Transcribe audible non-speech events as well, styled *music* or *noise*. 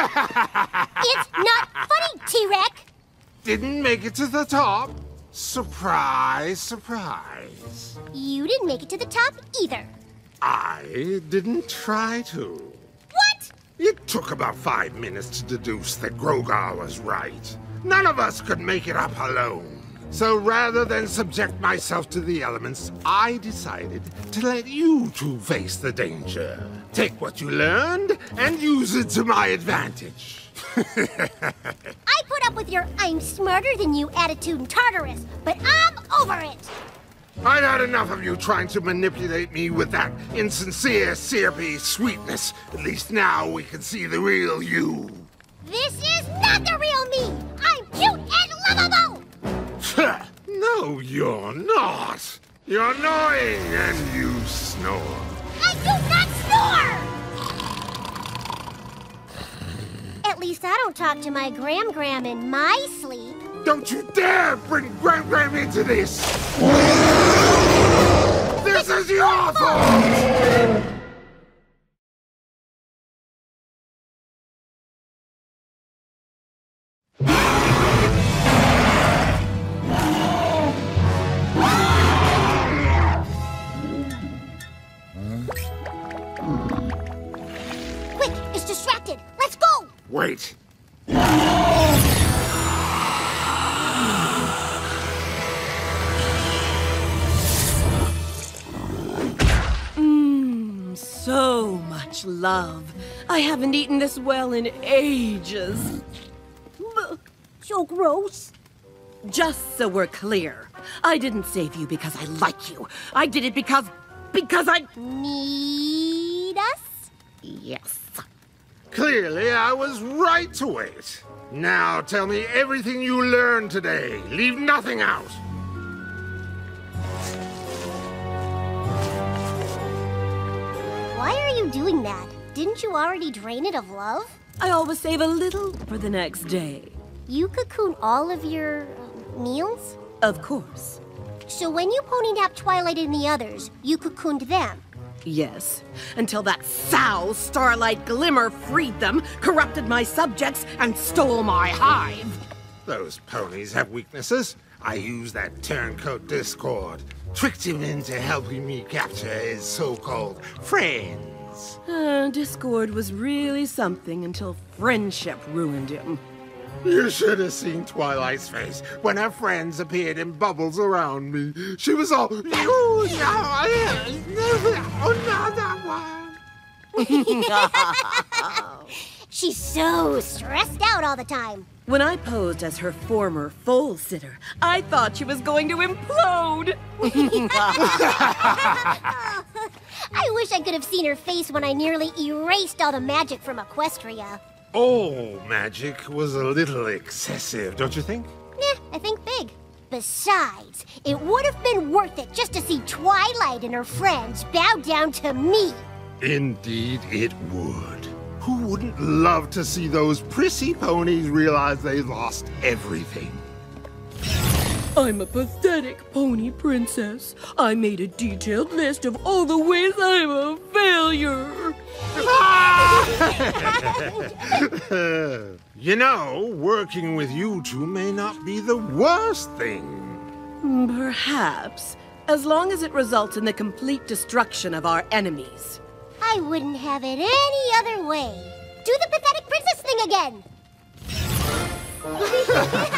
It's not funny, T-Rex. Didn't make it to the top. Surprise, surprise. You didn't make it to the top either. I didn't try to. What? It took about five minutes to deduce that Grogar was right. None of us could make it up alone. So rather than subject myself to the elements, I decided to let you two face the danger. Take what you learned and use it to my advantage. *laughs* I put up with your I'm smarter than you attitude in Tartarus, but I'm over it. I've had enough of you trying to manipulate me with that insincere, syrupy sweetness. At least now we can see the real you. This is not the real you're not. You're annoying and you snore. I do not snore! At least I don't talk to my Gram Gram in my sleep. Don't you dare bring Gram Gram into this! this is your fault! Mmm, so much love. I haven't eaten this well in ages. So gross. Just so we're clear, I didn't save you because I like you. I did it because... because I... Need us? Yes. Clearly, I was right to wait. Now tell me everything you learned today. Leave nothing out. Why are you doing that? Didn't you already drain it of love? I always save a little for the next day. You cocoon all of your uh, meals? Of course. So when you pony nap Twilight and the others, you cocooned them. Yes, until that foul starlight glimmer freed them, corrupted my subjects, and stole my hive. Those ponies have weaknesses. I used that turncoat Discord, tricked him into helping me capture his so-called friends. Uh, Discord was really something until friendship ruined him. You should have seen Twilight's face when her friends appeared in bubbles around me. She was all, you know, another one. She's so stressed out all the time. When I posed as her former foal sitter, I thought she was going to implode. *laughs* I wish I could have seen her face when I nearly erased all the magic from Equestria. Oh, magic was a little excessive, don't you think? Nah, I think big. Besides, it would have been worth it just to see Twilight and her friends bow down to me. Indeed it would. Who wouldn't love to see those prissy ponies realize they lost everything? I'm a pathetic pony princess. I made a detailed list of all the ways I'm a failure. Ah! *laughs* you know, working with you two may not be the worst thing. Perhaps, as long as it results in the complete destruction of our enemies. I wouldn't have it any other way. Do the pathetic princess thing again! *laughs*